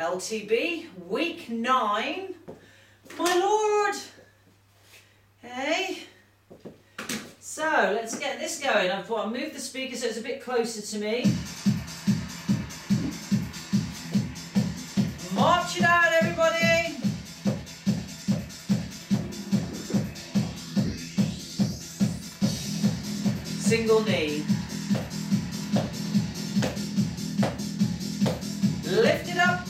LTB, week nine. My lord! Hey? So, let's get this going. I thought I'll move the speaker so it's a bit closer to me. March it out, everybody! Single knee. Lift it up,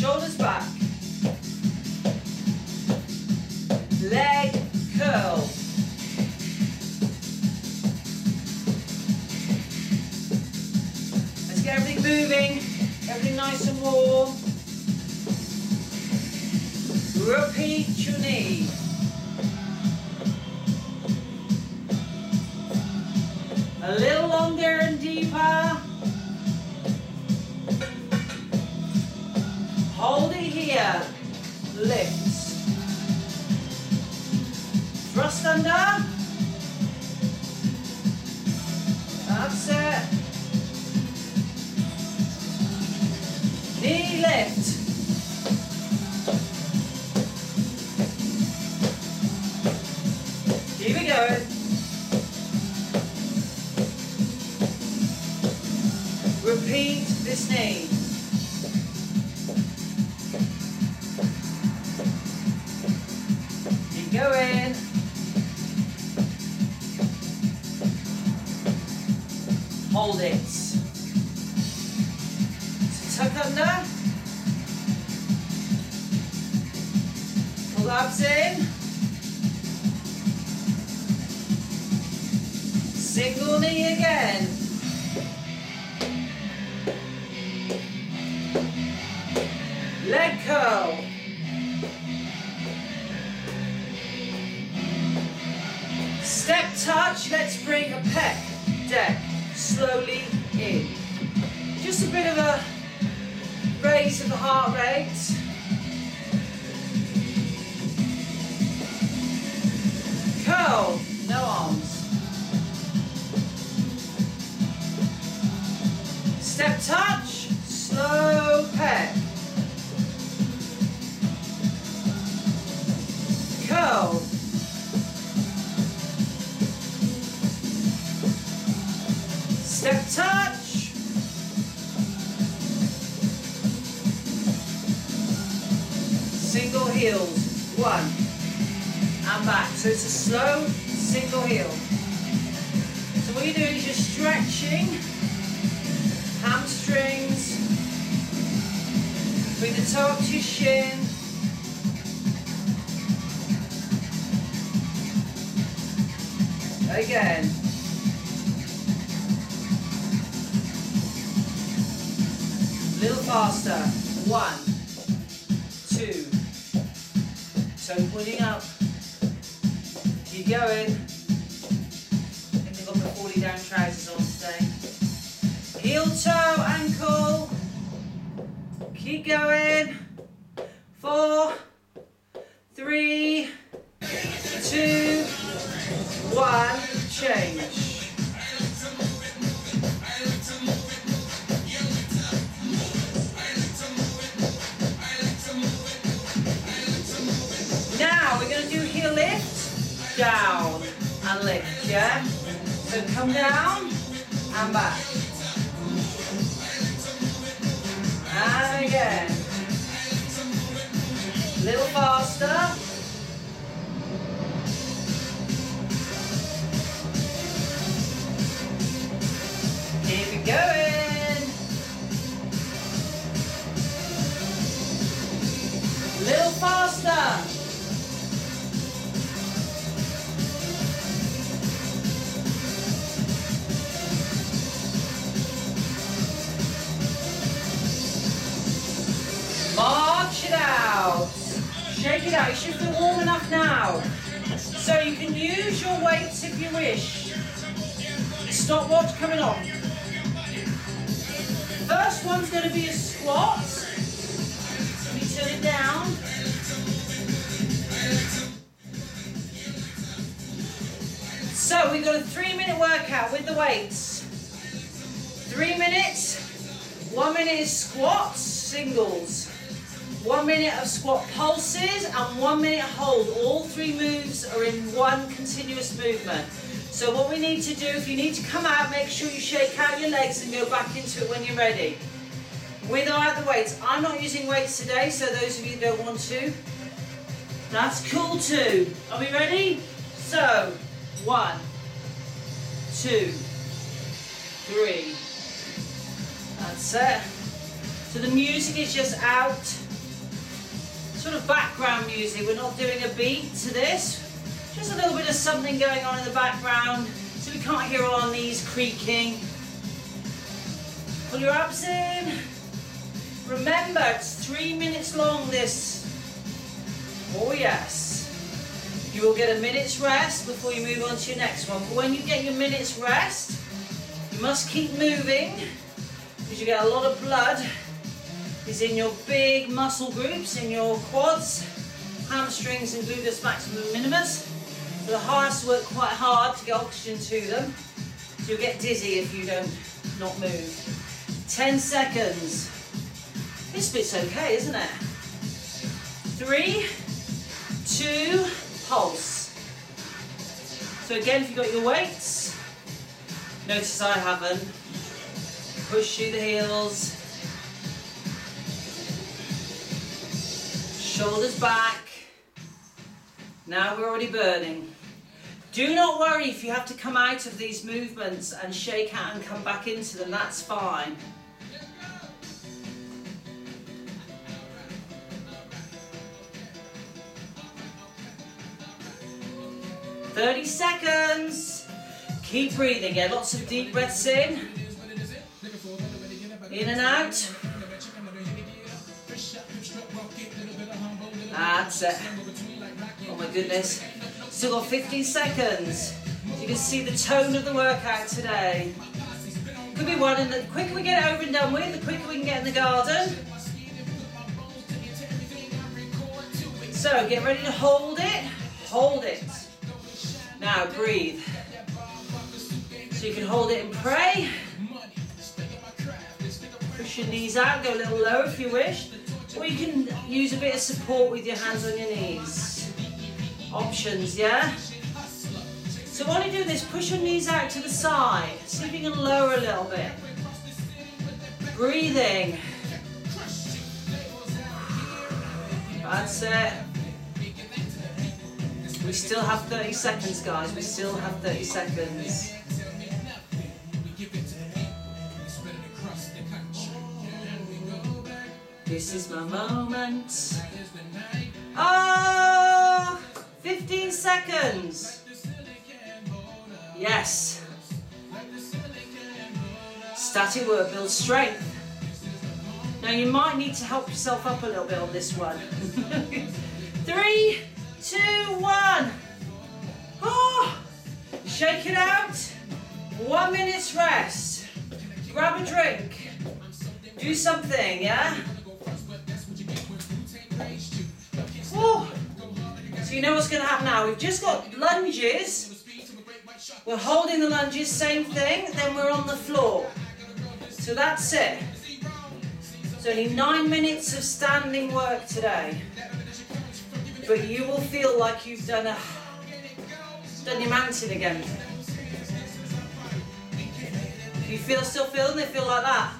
shoulders back. Leg curl. Let's get everything moving, everything nice and warm. Repeat your knee. A little longer and deeper. andar. Again. Leg curl. Step touch, let's bring a pec deck slowly in. Just a bit of a raise of the heart rate. Touch, slow pec. Curl. Step touch. Single heels. One. And back. So it's a slow single heel. Shin. Again. little faster. One, two. Toe pointing up. Keep going. I think I've got my falling down trousers on today. Heel toe, ankle. Keep going. Down and lift, yeah? So come down and back. And again. A little faster. Keep it going. A little faster. Shake it out. It should be warm enough now. So you can use your weights if you wish. Stopwatch coming on. First one's going to be a squat. Let me turn it down. So we've got a three minute workout with the weights. Three minutes. One minute is squats, singles. One minute of squat pulses and one minute hold. All three moves are in one continuous movement. So what we need to do, if you need to come out, make sure you shake out your legs and go back into it when you're ready. With without the weights. I'm not using weights today, so those of you who don't want to, that's cool too. Are we ready? So, one, two, three. That's it. So the music is just out sort of background music. We're not doing a beat to this. Just a little bit of something going on in the background so we can't hear all our knees creaking. Pull your abs in. Remember, it's three minutes long this. Oh yes. You will get a minute's rest before you move on to your next one. But when you get your minute's rest, you must keep moving because you get a lot of blood is in your big muscle groups, in your quads, hamstrings and gluteus maximus minimus. So the hearts work quite hard to get oxygen to them. So you'll get dizzy if you don't not move. 10 seconds. This bit's okay, isn't it? Three, two, pulse. So again, if you've got your weights, notice I haven't. Push through the heels, Shoulders back. Now we're already burning. Do not worry if you have to come out of these movements and shake out and come back into them, that's fine. Thirty seconds. Keep breathing. Get lots of deep breaths in. In and out. That's it. Oh my goodness. Still got 15 seconds. You can see the tone of the workout today. Could be one, and the quicker we get it over and done with, the quicker we can get in the garden. So get ready to hold it. Hold it. Now breathe. So you can hold it and pray. Push your knees out, go a little lower if you wish. Or you can use a bit of support with your hands on your knees. Options, yeah? So while you're doing this, push your knees out to the side. See if you can lower a little bit. Breathing. That's it. We still have 30 seconds, guys. We still have 30 seconds. This is my moment. Oh, 15 seconds. Yes. Static work builds strength. Now you might need to help yourself up a little bit on this one. Three, two, one. Oh, shake it out. One minute's rest. Grab a drink. Do something, yeah? So you know what's going to happen now. We've just got lunges. We're holding the lunges, same thing. Then we're on the floor. So that's it. It's only nine minutes of standing work today. But you will feel like you've done a done your mountain again. You feel still feeling they feel like that.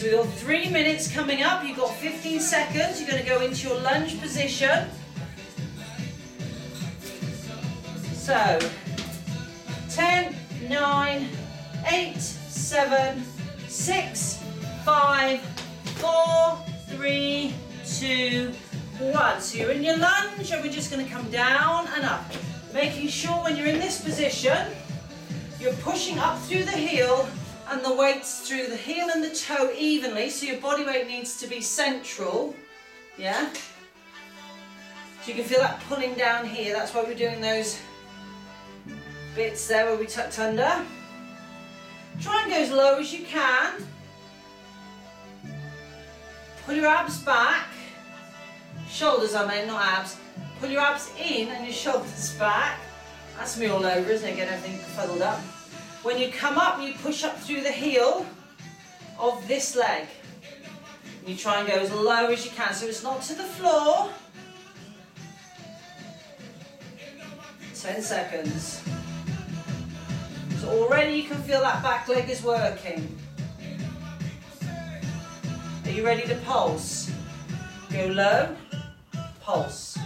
So we've got three minutes coming up. You've got 15 seconds. You're going to go into your lunge position. So, 10, 9, 8, 7, 6, 5, 4, 3, 2, 1. So you're in your lunge and we're just going to come down and up. Making sure when you're in this position, you're pushing up through the heel and the weights through the heel and the toe evenly, so your body weight needs to be central, yeah? So you can feel that pulling down here, that's why we're doing those bits there where we tucked under. Try and go as low as you can. Pull your abs back. Shoulders I mean, not abs. Pull your abs in and your shoulders back. That's me all over, isn't it? Get everything fuddled up. When you come up, you push up through the heel. of this leg. You try and go as low as you can so it's not to the floor. 10 seconds. So already you can feel that back leg is working. Are you ready to pulse? Go low, pulse.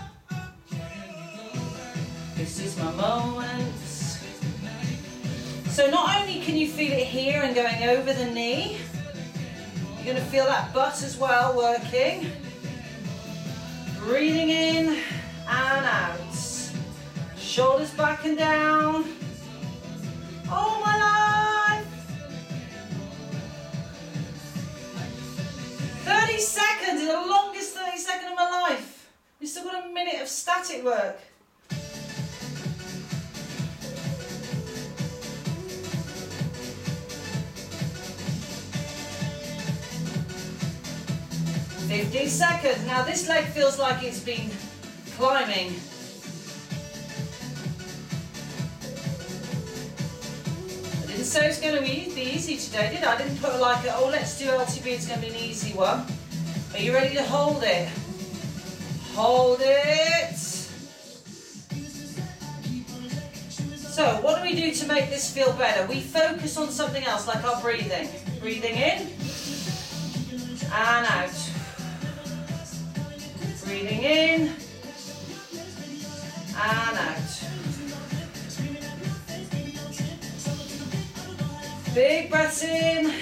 This is my moment. So not only can you feel it here and going over the knee, you're going to feel that butt as well working. Breathing in and out. Shoulders back and down. Oh my life! 30 seconds is the longest 30 seconds of my life. We've still got a minute of static work. Fifty seconds. Now this leg feels like it's been climbing So it's going to be easy today, did I? I didn't put like, oh, let's do LTB, it's going to be an easy one. Are you ready to hold it? Hold it. So what do we do to make this feel better? We focus on something else, like our breathing. Breathing in and out. Breathing in and out. Big breaths in and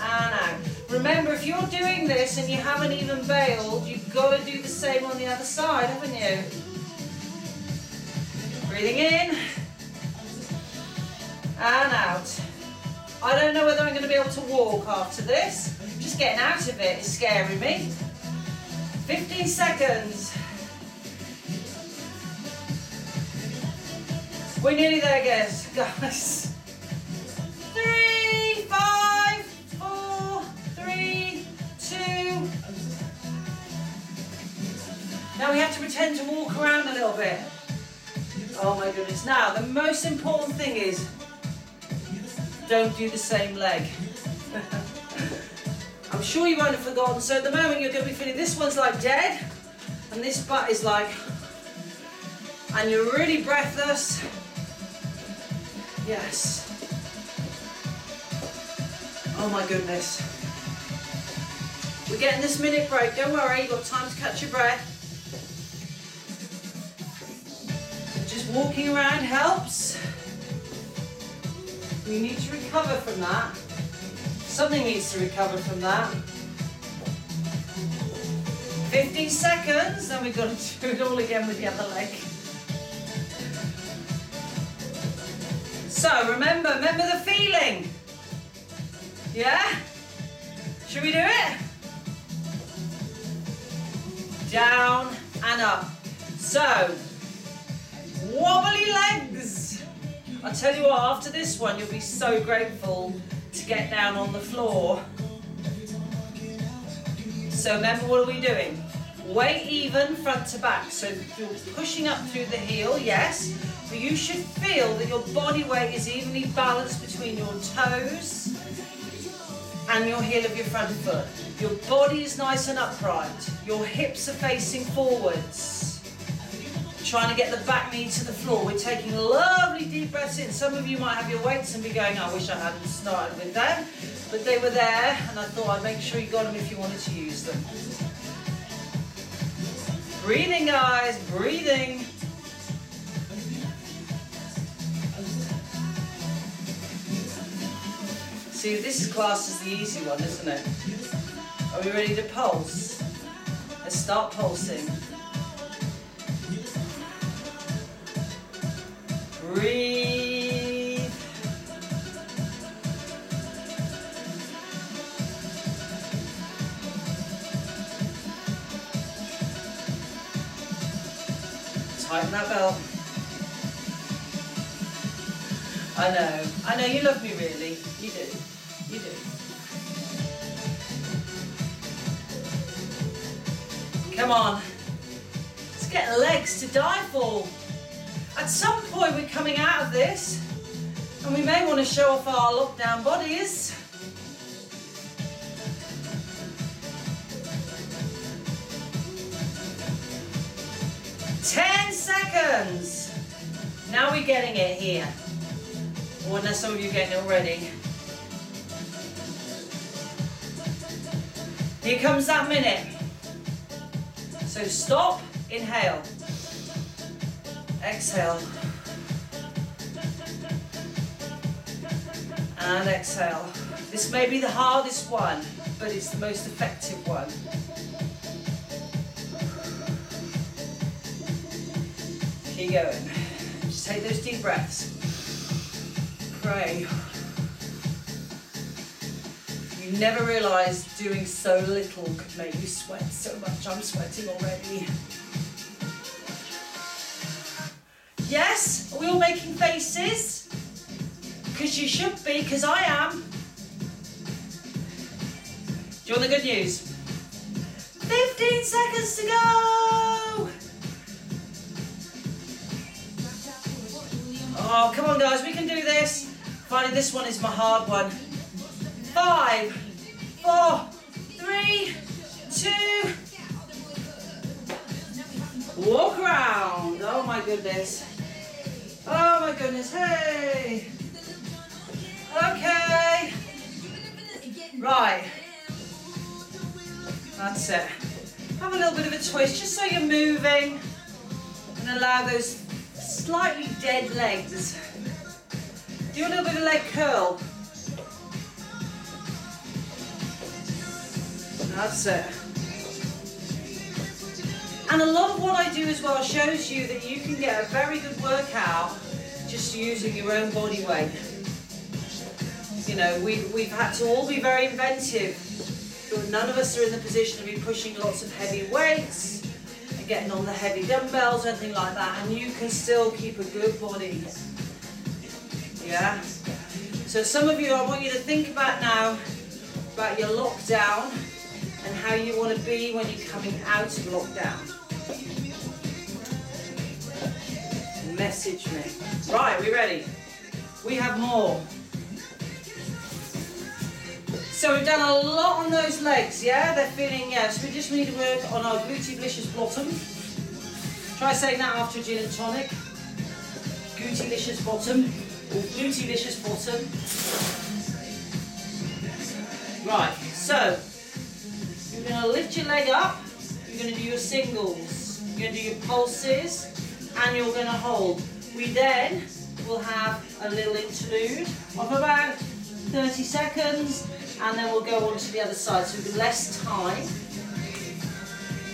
out. Remember, if you're doing this and you haven't even bailed, you've got to do the same on the other side, haven't you? Breathing in and out. I don't know whether I'm going to be able to walk after this. Just getting out of it is scaring me. 15 seconds. We're nearly there, guys. Guys. Three, five, four, three, two. Now we have to pretend to walk around a little bit. Oh my goodness. Now, the most important thing is don't do the same leg. I'm sure you won't have forgotten. So at the moment you're going to be feeling this one's like dead and this butt is like, and you're really breathless. Yes. Oh my goodness. We're getting this minute break. Don't worry, you've got time to catch your breath. Just walking around helps. We need to recover from that. Something needs to recover from that. 15 seconds, then we've got to do it all again with the other leg. So remember, remember the feeling. Yeah? Should we do it? Down and up. So, wobbly legs. I tell you what, after this one, you'll be so grateful to get down on the floor. So remember, what are we doing? Weight even front to back. So you're pushing up through the heel, yes, but you should feel that your body weight is evenly balanced between your toes and your heel of your front foot. Your body is nice and upright. Your hips are facing forwards trying to get the back knee to the floor. We're taking lovely deep breaths in. Some of you might have your weights and be going, I wish I hadn't started with them. But they were there and I thought I'd make sure you got them if you wanted to use them. Breathing guys, breathing. See, this class is the easy one, isn't it? Are we ready to pulse? Let's start pulsing. Breathe. Tighten that belt. I know. I know you love me really. You do. You do. Come on. Let's get legs to die for. At some boy, we're coming out of this and we may want to show off our lockdown bodies. Ten seconds. Now we're getting it here. Or unless some of you getting it already. Here comes that minute. So stop, inhale, exhale. And exhale. This may be the hardest one, but it's the most effective one. Keep going. Just take those deep breaths. Pray. You never realised doing so little could make you sweat so much. I'm sweating already. Yes, are we all making faces? Because you should be, because I am. Do you want the good news? 15 seconds to go! Oh, come on guys, we can do this. Finally, this one is my hard one. Five, four, three, two. Walk around. Oh my goodness. Oh my goodness. Hey. Okay. Right. That's it. Have a little bit of a twist just so you're moving and allow those slightly dead legs. Do a little bit of leg curl. That's it. And a lot of what I do as well shows you that you can get a very good workout just using your own body weight. You know, we've, we've had to all be very inventive. None of us are in the position to be pushing lots of heavy weights and getting on the heavy dumbbells or anything like that. And you can still keep a good body. Yeah? So some of you, I want you to think about now about your lockdown and how you want to be when you're coming out of lockdown. Message me. Right, we ready? We have more. So we've done a lot on those legs, yeah? They're feeling, yeah, so we just need to work on our glutylicious bottom. Try saying that after a gin and tonic. Glutylicious bottom, or glutylicious bottom. Right, so you're to lift your leg up, you're to do your singles, you're to do your pulses, and you're going to hold. We then will have a little interlude of about 30 seconds, and then we'll go on to the other side. So with less time.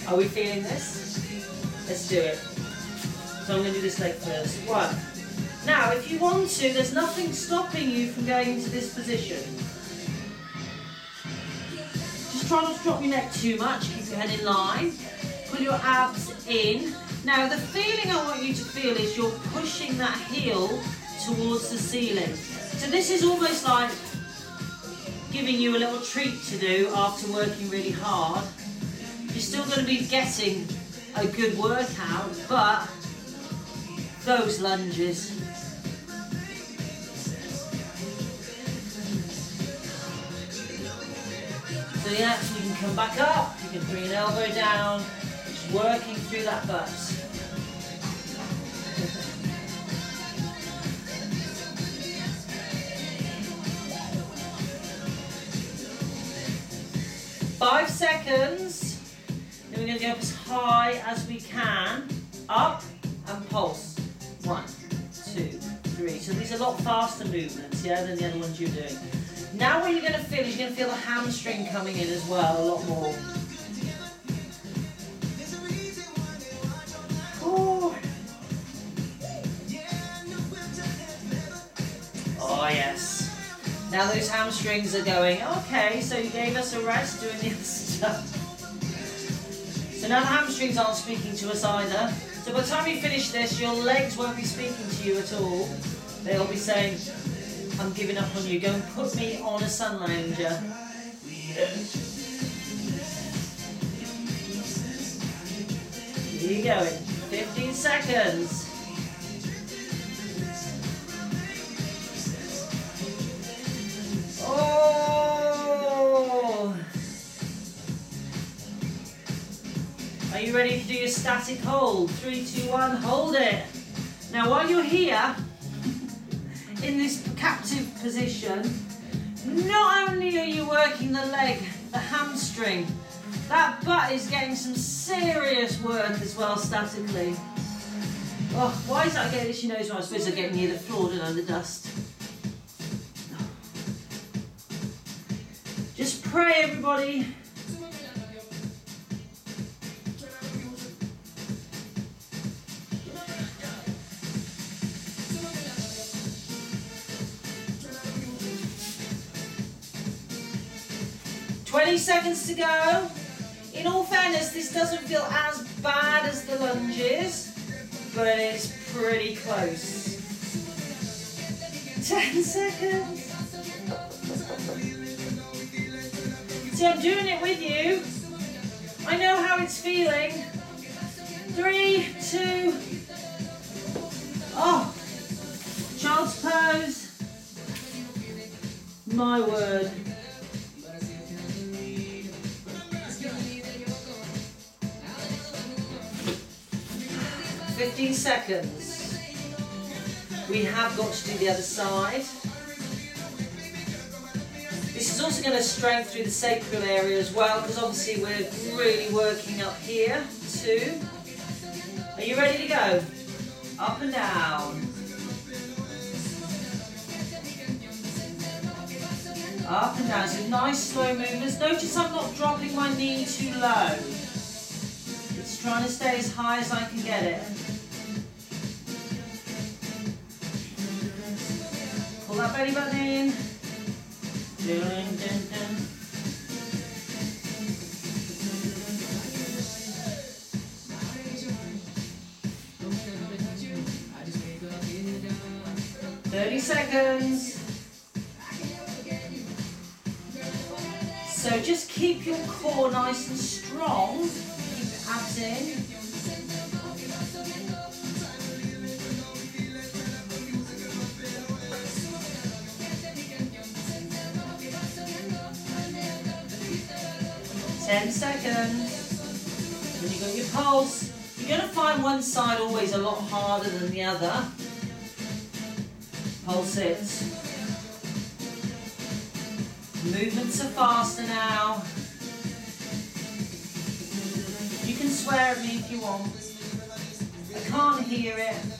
Are we feeling this? Let's do it. So I'm going to do this leg first. One. Now, if you want to, there's nothing stopping you from going into this position. Just try not to drop your neck too much. Keep your head in line. Pull your abs in. Now, the feeling I want you to feel is you're pushing that heel towards the ceiling. So this is almost like giving you a little treat to do after working really hard. You're still going to be getting a good workout, but those lunges. So yeah, you can come back up, you can bring an elbow down, just working through that butt. Five seconds. Then we're going to go up as high as we can. Up and pulse. One, two, three. So these are a lot faster movements, yeah, than the other ones you're doing. Now what you're going to feel is you're going to feel the hamstring coming in as well, a lot more. Now those hamstrings are going, okay, so you gave us a rest doing the other stuff. So now the hamstrings aren't speaking to us either. So by the time you finish this, your legs won't be speaking to you at all. They'll be saying, I'm giving up on you. Go and put me on a Sunlounger. Here you go. 15 seconds. Oh! Are you ready to do your static hold? Three, two, one, hold it. Now while you're here, in this captive position, not only are you working the leg, the hamstring, that butt is getting some serious work as well statically. Oh, why is that getting itchy nose? Well, I suppose I'm getting near the floor, don't I, the dust. Pray, everybody. Twenty seconds to go. In all fairness, this doesn't feel as bad as the lunges but it's pretty close. 10 seconds. See, I'm doing it with you. I know how it's feeling. Three, two, oh, child's pose. My word. 15 seconds. We have got to do the other side. Also going to strengthen through the sacral area as well because obviously we're really working up here too. Are you ready to go? Up and down. Up and down. So nice slow movements. Notice I'm not dropping my knee too low. It's trying to stay as high as I can get it. Pull that belly button in. Thirty seconds. So just keep your core nice and strong. Keep the abs in. 10 seconds. Then you've got your pulse. You're going to find one side always a lot harder than the other. Pulse it. Movements are faster now. You can swear at me if you want. I can't hear it.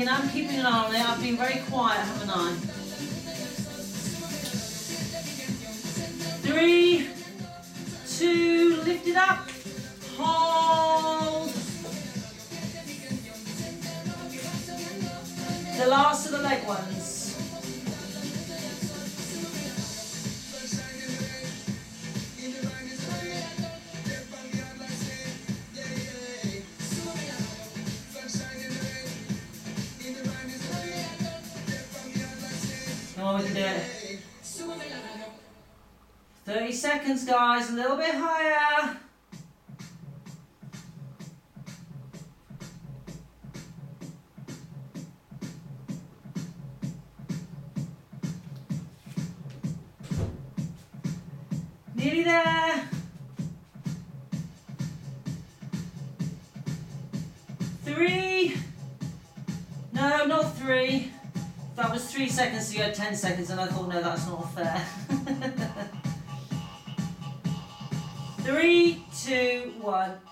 'And I'm keeping an eye on it. I've been very quiet, haven't I? We can do 30 seconds, guys. A little bit higher. Three you had ten seconds, and I thought, no, that's not fair. three, two, one.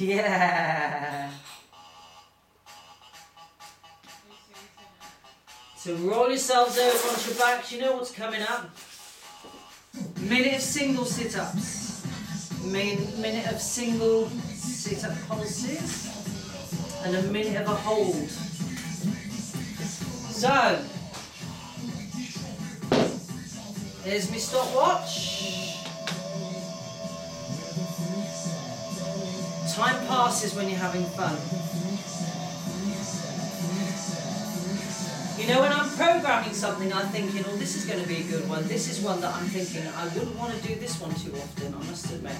Yeah. So roll yourselves over onto your backs. You know what's coming up. Minute of single sit-ups. Minute of single sit-up pulses and a minute of a hold. So, there's my stopwatch. Time passes when you're having fun. You know, when I'm programming something, I'm thinking, oh, this is going to be a good one. This is one that I'm thinking, I wouldn't want to do this one too often, I must admit.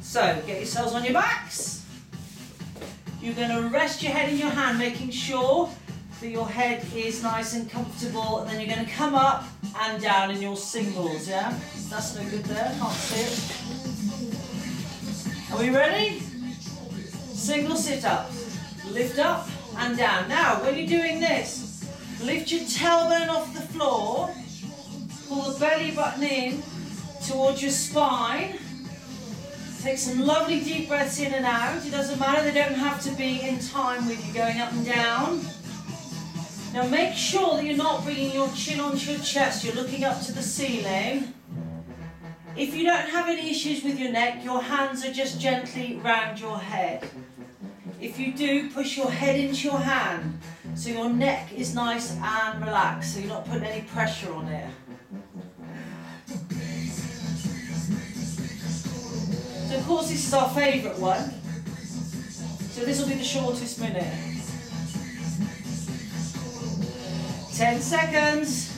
So, get yourselves on your backs. You're going to rest your head in your hand, making sure that your head is nice and comfortable, and then you're going to come up and down in your singles, yeah? That's no good there, can't see it. Are we ready? Single sit-ups. Lift up and down. Now, when you're doing this, Lift your tailbone off the floor. Pull the belly button in towards your spine. Take some lovely deep breaths in and out. It doesn't matter, they don't have to be in time with you going up and down. Now make sure that you're not bringing your chin onto your chest, you're looking up to the ceiling. If you don't have any issues with your neck, your hands are just gently round your head. If you do, push your head into your hand. So your neck is nice and relaxed, so you're not putting any pressure on it. So of course this is our favourite one. So this will be the shortest minute. 10 seconds.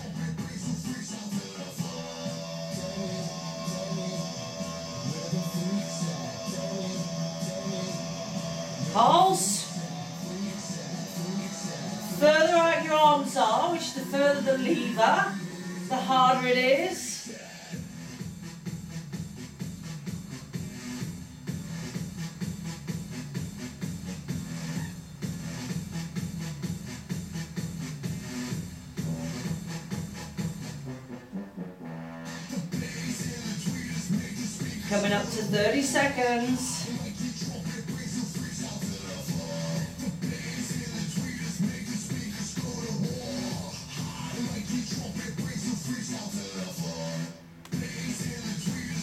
Pulse further out your arms are, which the further the lever, the harder it is. Coming up to 30 seconds.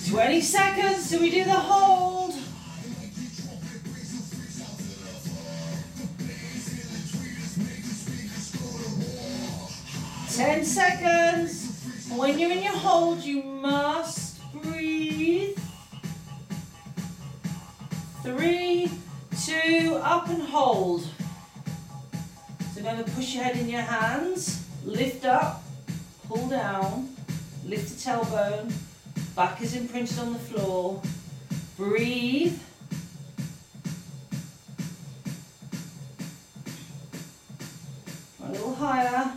20 seconds till we do the hold. Up and hold. So to push your head in your hands, lift up, pull down, lift the tailbone, Back is imprinted on the floor. Breathe. A little higher.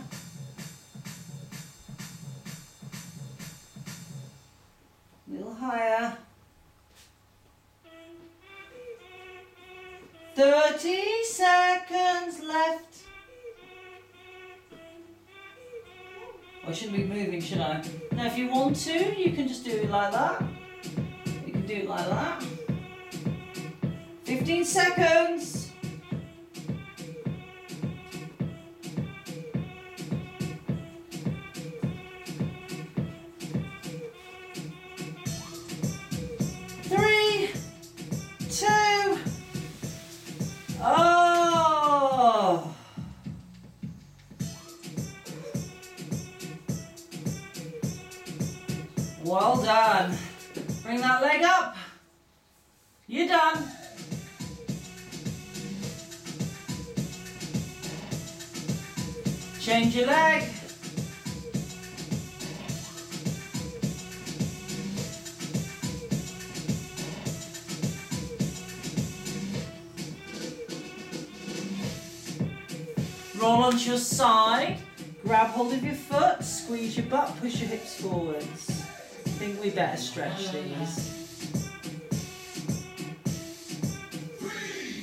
30 seconds left. I shouldn't be moving, should I? Now if you want to, you can just do it like that. You can do it like that. 15 seconds. Your side, grab hold of your foot, squeeze your butt, push your hips forwards I think we better stretch these.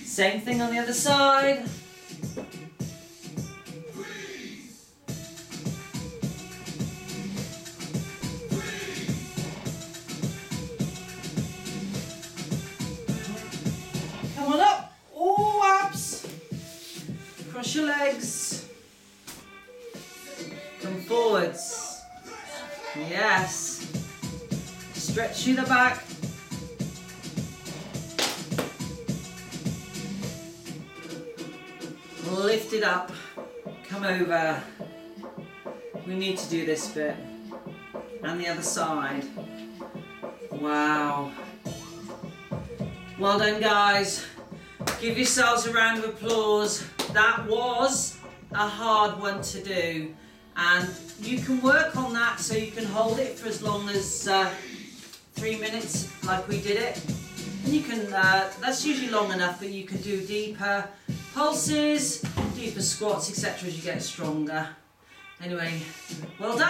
Same thing on the other side. Come on up. Oh, abs. Cross your legs. The back. Lift it up. Come come over. We need to do this bit. And the other side. Wow. Well done, guys. Give yourselves a round of applause. That was a hard one to do. And you can work on that so you can hold it for as long as uh, three minutes, like we did it. And you can, uh, that's usually long enough, but you can do deeper pulses, deeper squats, etc. as you get stronger. Anyway, well done.